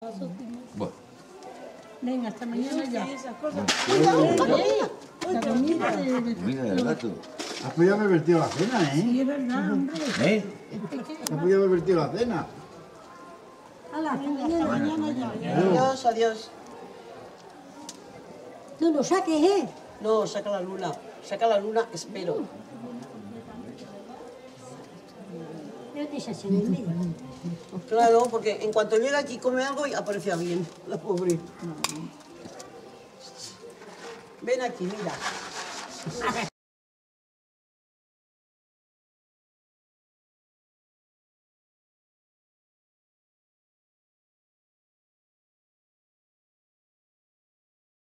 Bueno, Venga, hasta mañana ya. La comida de... mira el gato. Has podido haber vertido la cena, ¿eh? Sí, es verdad, hombre. ¿Eh? Has podido haber vertido la cena. Hasta mañana, mañana ya. Adiós, adiós. No lo saques, ¿eh? No, saca la luna. Saca la luna, espero. En el medio. Claro, porque en cuanto llega aquí come algo y aparece alguien. La pobre. Ven aquí, mira.